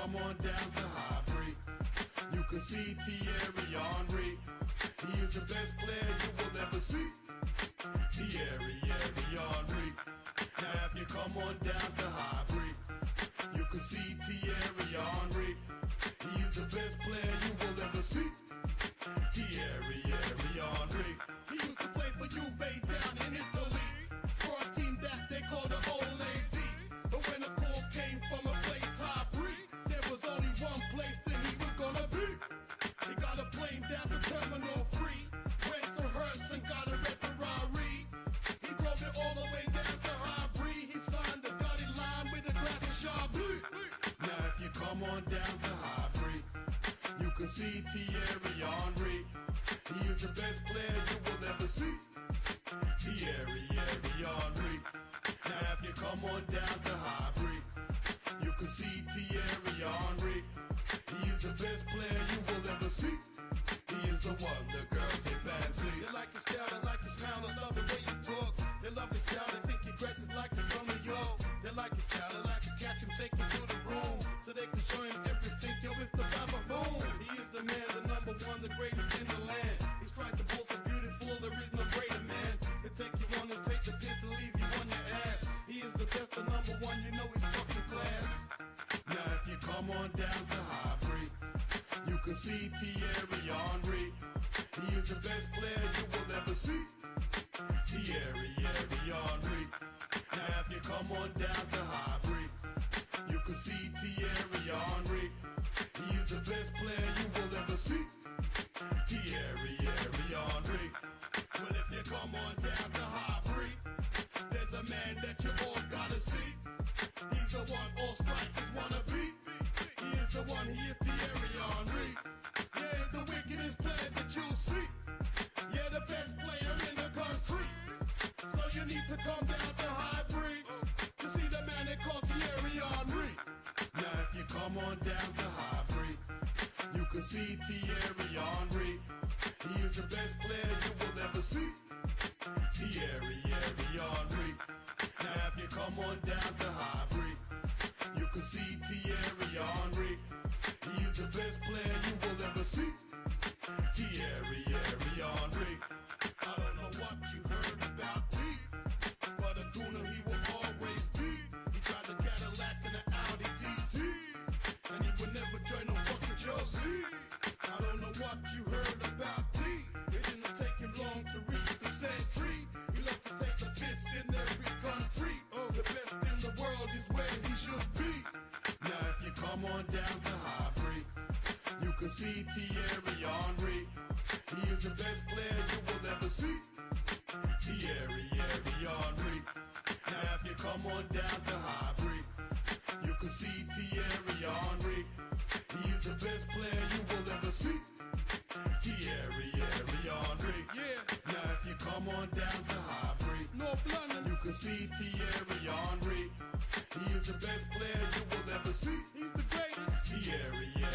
come on down to Highbury, you can see Thierry Henry. He is the best player you will ever see. Thierry, Thierry Henry. If you come on down to Highbury, come on down to Highbury, you can see Thierry Henry. He is the best player you will ever see. Thierry, Thierry Henry. Now if you come on down to Highbury, you can see Thierry Henry. He is the best player you will ever see. He is the one the girls they fancy. They like his style, they like his smile, they love the way he talks. They love his style, they think he dresses like he's from New York. They like his style, they like to catch him, to class. Now if you come on down to Highbury, you can see Thierry Henry. He is the best player you will ever see. Thierry Henry. Now if you come on down to need to come down to High Highbury to see the man they call Thierry Henry. Now if you come on down to High Highbury, you can see Thierry Henry. He is the best player you will ever see. Thierry, Thierry Henry. Now if you come on down to High Highbury, you can see Thierry Henry. He is the best player come on down to Highbury, you can see Thierry Henry. He is the best player you will ever see. Thierry, Thierry Henry. Now if you come on down to Highbury, you can see Thierry Henry. He is the best player you will ever see. Thierry, Thierry Henry. Yeah. Now if you come on down to Highbury, North London, you can see Thierry Henry. He is the best player you will ever see scary. Yeah.